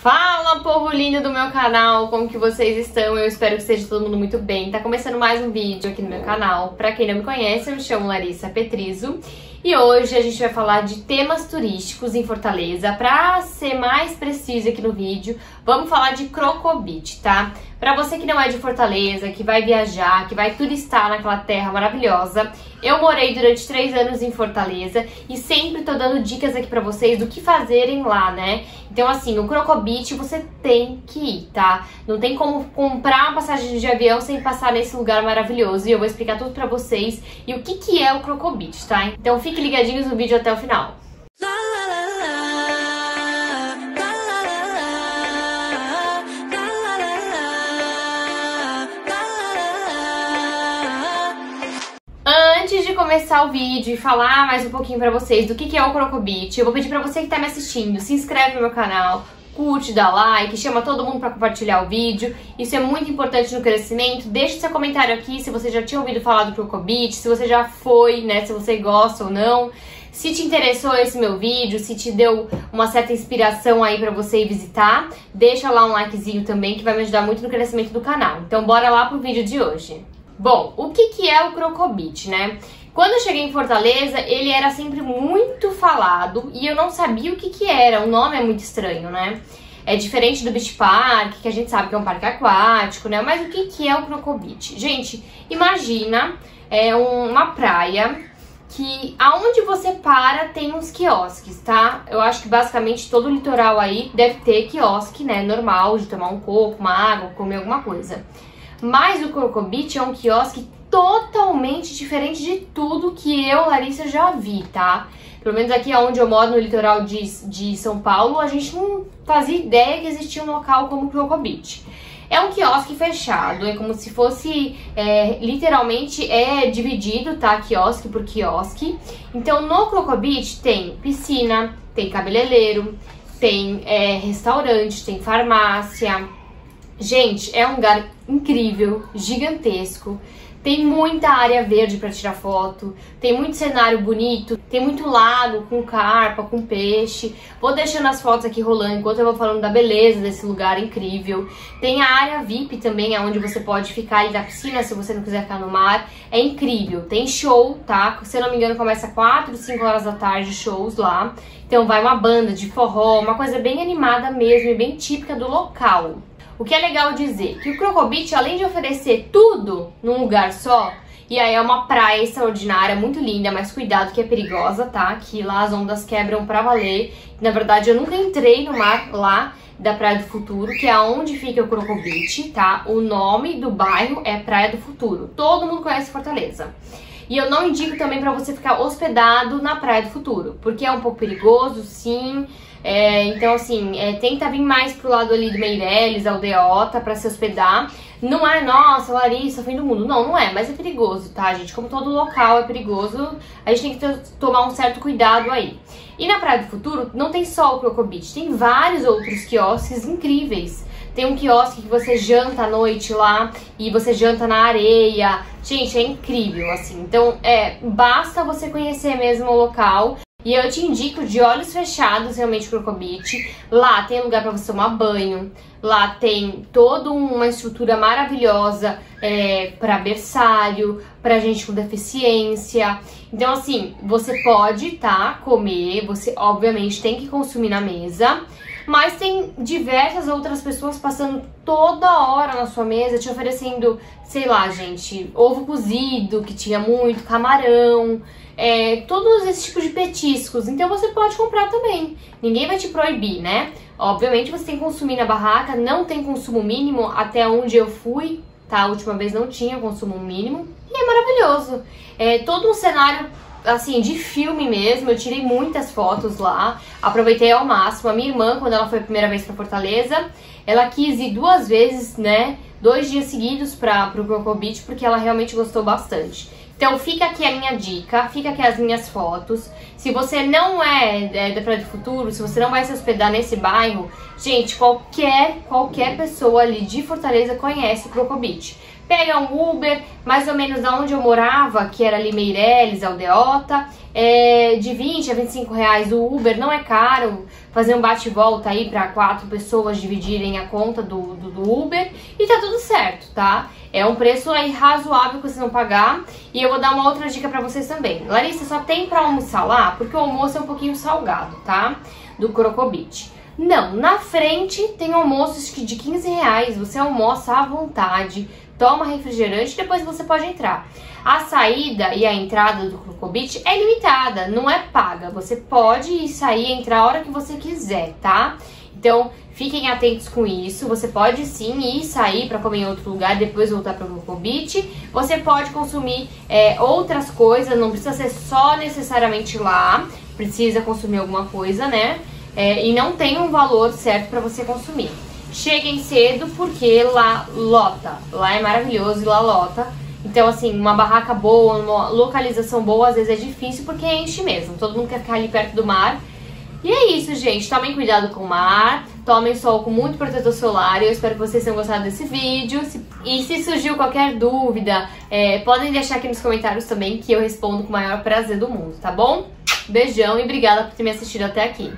Fala, povo lindo do meu canal, como que vocês estão? Eu espero que esteja todo mundo muito bem. Tá começando mais um vídeo aqui no meu canal. Pra quem não me conhece, eu me chamo Larissa Petrizo e hoje a gente vai falar de temas turísticos em Fortaleza. Pra ser mais preciso aqui no vídeo, vamos falar de Crocobit, tá? Pra você que não é de Fortaleza, que vai viajar, que vai turistar naquela terra maravilhosa, eu morei durante três anos em Fortaleza e sempre tô dando dicas aqui pra vocês do que fazerem lá, né? Então, assim, o Crocobit você tem que ir, tá? Não tem como comprar uma passagem de avião sem passar nesse lugar maravilhoso. E eu vou explicar tudo pra vocês e o que, que é o Crocobit, tá? Então fiquem ligadinhos no vídeo até o final. Começar o vídeo e falar mais um pouquinho pra vocês do que, que é o Crocobit, eu vou pedir pra você que tá me assistindo, se inscreve no meu canal, curte, dá like, chama todo mundo pra compartilhar o vídeo. Isso é muito importante no crescimento. Deixe seu comentário aqui se você já tinha ouvido falar do Crocobit, se você já foi, né, se você gosta ou não. Se te interessou esse meu vídeo, se te deu uma certa inspiração aí pra você ir visitar, deixa lá um likezinho também que vai me ajudar muito no crescimento do canal. Então bora lá pro vídeo de hoje. Bom, o que, que é o Crocobit, né? Quando eu cheguei em Fortaleza, ele era sempre muito falado e eu não sabia o que, que era. O nome é muito estranho, né? É diferente do Beach Park, que a gente sabe que é um parque aquático, né? Mas o que, que é o Crocobit? Gente, imagina é, uma praia que aonde você para tem uns quiosques, tá? Eu acho que basicamente todo o litoral aí deve ter quiosque, né? Normal, de tomar um coco, uma água, comer alguma coisa. Mas o Crocobit é um quiosque totalmente diferente de tudo que eu, Larissa, já vi, tá? Pelo menos aqui onde eu moro, no litoral de, de São Paulo, a gente não fazia ideia que existia um local como o Crocobit. É um quiosque fechado, é como se fosse, é, literalmente é dividido, tá? Quiosque por quiosque. Então no Crocobit tem piscina, tem cabeleireiro, tem é, restaurante, tem farmácia, Gente, é um lugar incrível, gigantesco. Tem muita área verde para tirar foto, tem muito cenário bonito, tem muito lago com carpa, com peixe. Vou deixando as fotos aqui rolando enquanto eu vou falando da beleza desse lugar incrível. Tem a área VIP também, onde você pode ficar ali na piscina se você não quiser ficar no mar. É incrível. Tem show, tá? Se eu não me engano, começa 4, 5 horas da tarde shows lá. Então vai uma banda de forró, uma coisa bem animada mesmo e bem típica do local. O que é legal dizer que o Crocobit, além de oferecer tudo num lugar só, e aí é uma praia extraordinária, muito linda, mas cuidado que é perigosa, tá? Que lá as ondas quebram pra valer. Na verdade, eu nunca entrei no mar lá da Praia do Futuro, que é onde fica o Crocobit, tá? O nome do bairro é Praia do Futuro. Todo mundo conhece Fortaleza. E eu não indico também para você ficar hospedado na Praia do Futuro, porque é um pouco perigoso, sim. É, então, assim, é, tenta vir mais pro lado ali do Meireles, Aldeota, para se hospedar. Não é, nossa, Larissa, fim do mundo. Não, não é, mas é perigoso, tá, gente? Como todo local é perigoso, a gente tem que tomar um certo cuidado aí. E na Praia do Futuro, não tem só o Crocobit, tem vários outros quiosques incríveis. Tem um quiosque que você janta à noite lá e você janta na areia. Gente, é incrível, assim. Então, é, basta você conhecer mesmo o local e eu te indico de olhos fechados realmente Crocobit. Lá tem lugar para você tomar banho. Lá tem toda uma estrutura maravilhosa é, para berçário, para gente com deficiência. Então, assim, você pode, tá, comer, você obviamente tem que consumir na mesa. Mas tem diversas outras pessoas passando toda hora na sua mesa te oferecendo, sei lá, gente, ovo cozido, que tinha muito, camarão, é, todos esses tipos de petiscos. Então você pode comprar também. Ninguém vai te proibir, né? Obviamente você tem que consumir na barraca, não tem consumo mínimo até onde eu fui, tá? A última vez não tinha consumo mínimo. E é maravilhoso. É todo um cenário assim, de filme mesmo. Eu tirei muitas fotos lá, aproveitei ao máximo. A minha irmã, quando ela foi a primeira vez para Fortaleza, ela quis ir duas vezes, né? Dois dias seguidos para o Coco Beach, porque ela realmente gostou bastante. Então fica aqui a minha dica, fica aqui as minhas fotos. Se você não é, é da Praia do Futuro, se você não vai se hospedar nesse bairro, gente, qualquer, qualquer pessoa ali de Fortaleza conhece o Crocobit. Pega um Uber, mais ou menos da onde eu morava, que era ali Meireles, Aldeota, é, de 20 a 25 reais o Uber, não é caro, fazer um bate volta aí para quatro pessoas dividirem a conta do, do, do, Uber e tá tudo certo, tá? É um preço aí razoável que vocês vão pagar e eu vou dar uma outra dica para vocês também. Larissa, só tem para almoçar lá? Porque o almoço é um pouquinho salgado, tá? Do Crocobit. Não, na frente tem almoços que de 15 reais, você almoça à vontade, toma refrigerante depois você pode entrar. A saída e a entrada do Crocobit é limitada, não é paga. Você pode ir sair e entrar a hora que você quiser, tá? Então, fiquem atentos com isso. Você pode sim ir sair para comer em outro lugar depois voltar para o Crocobit. Você pode consumir é, outras coisas, não precisa ser só necessariamente lá. Precisa consumir alguma coisa, né? É, e não tem um valor certo para você consumir. Cheguem cedo porque lá lota. Lá é maravilhoso e lá lota. Então, assim, uma barraca boa, uma localização boa, às vezes é difícil porque enche mesmo. Todo mundo quer ficar ali perto do mar. E é isso, gente. Tomem cuidado com o mar. Tomem sol com muito protetor solar. Eu espero que vocês tenham gostado desse vídeo. E se surgiu qualquer dúvida, é, podem deixar aqui nos comentários também que eu respondo com o maior prazer do mundo, tá bom? Beijão e obrigada por ter me assistido até aqui.